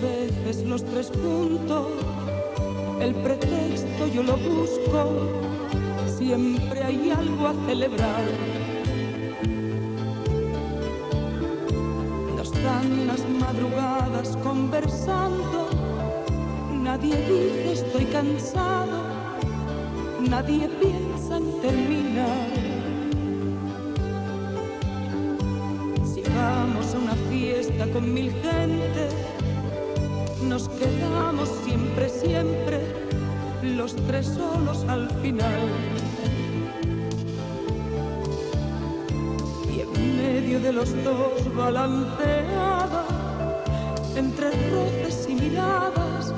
veces los tres juntos, el pretexto yo lo busco, siempre hay algo a celebrar. Nos dan las madrugadas conversando, nadie dice estoy cansado, nadie piensa en terminar. Con mil gente, nos quedamos siempre, siempre, los tres solos al final. Y en medio de los dos balanceada, entre roces y miradas,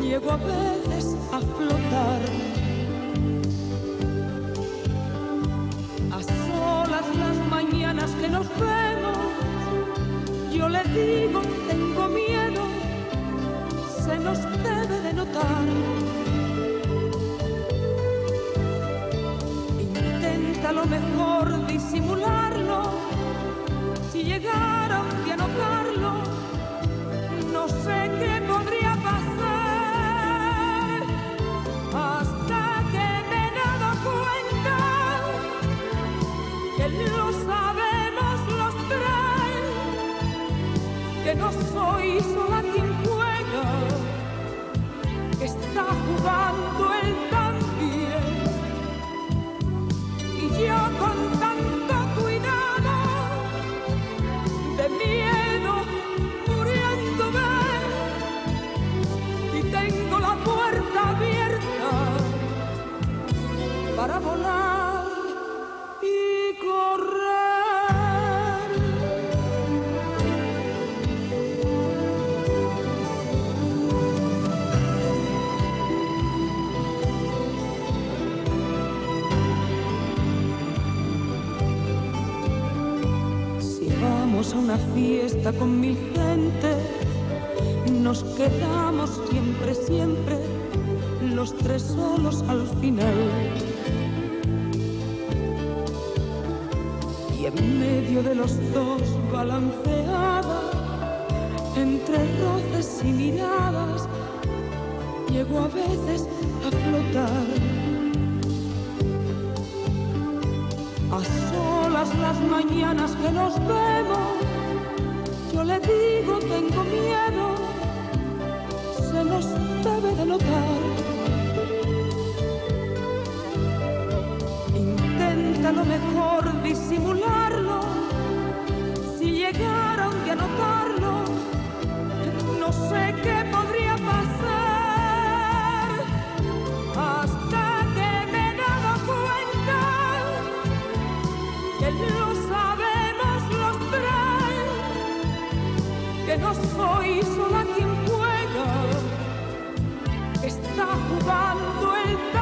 llego a veces a flotar. Intenta lo mejor disimularlo, si llegara un día a notarlo, no sé qué podría pasar. Hasta que me he dado cuenta que lo sabemos los tres, que no soy sola a una fiesta con mil gente, nos quedamos siempre, siempre, los tres solos al final. Y en medio de los dos balanceada, entre roces y miradas, llego a veces a flotar. A las mañanas que nos vemos, yo le digo tengo miedo, se nos debe de notar. Intenta lo mejor disimularlo, si llegaron a notarlo, no sé qué jugando el